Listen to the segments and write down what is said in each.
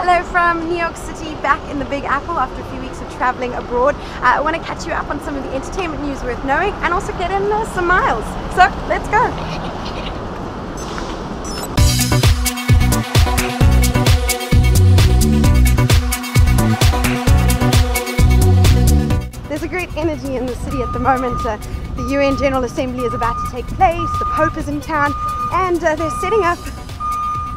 Hello from New York City, back in the Big Apple after a few weeks of traveling abroad. Uh, I want to catch you up on some of the entertainment news worth knowing and also get in uh, some miles. So let's go. There's a great energy in the city at the moment. Uh, the UN General Assembly is about to take place, the Pope is in town, and uh, they're setting up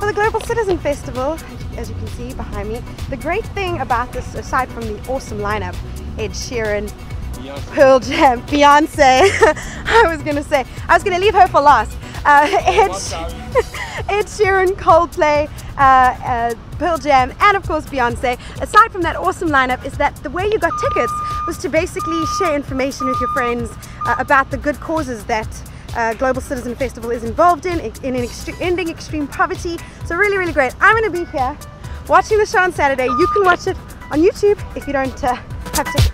for the Global Citizen Festival, as you can see behind me. The great thing about this, aside from the awesome lineup, Ed Sheeran, Beyonce. Pearl Jam, Beyonce, I was gonna say, I was gonna leave her for last. Uh, Ed, Ed Sheeran, Coldplay, uh, uh, Pearl Jam, and of course Beyonce. Aside from that awesome lineup, is that the way you got tickets was to basically share information with your friends uh, about the good causes that uh, Global Citizen Festival is involved in, in ending extreme poverty. So really, really great. I'm going to be here watching the show on Saturday. You can watch it on YouTube if you don't uh, have tickets.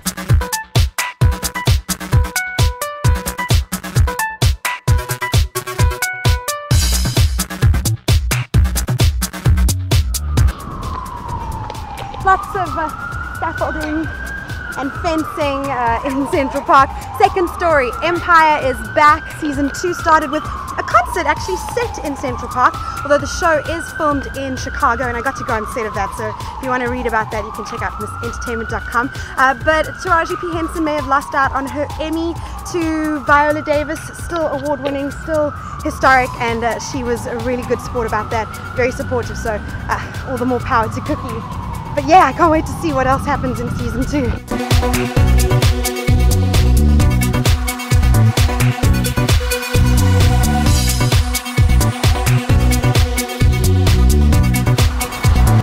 lots of uh, scaffolding and fencing uh, in Central Park. Second story, Empire is back. Season two started with a concert actually set in Central Park, although the show is filmed in Chicago and I got to go on set of that. So if you want to read about that, you can check out missntertainment.com. Uh, but Taraji P. Henson may have lost out on her Emmy to Viola Davis, still award winning, still historic, and uh, she was a really good sport about that, very supportive. So uh, all the more power to Cookie. But yeah, I can't wait to see what else happens in season two.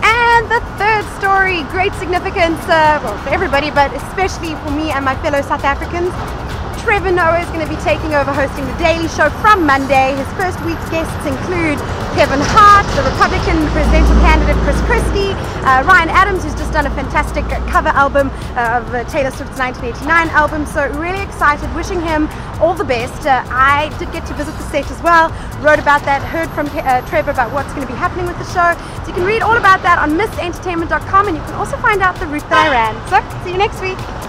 And the third story, great significance, uh, well, for everybody, but especially for me and my fellow South Africans. Trevor Noah is going to be taking over hosting The Daily Show from Monday. His first week's guests include Kevin Hart, the Republican presidential candidate Chris Christie, uh, Ryan Adams, who's just done a fantastic cover album uh, of uh, Taylor Swift's 1989 album. So really excited, wishing him all the best. Uh, I did get to visit the set as well, wrote about that, heard from Trevor about what's going to be happening with the show. So you can read all about that on missntertainment.com and you can also find out the route that I ran. So see you next week.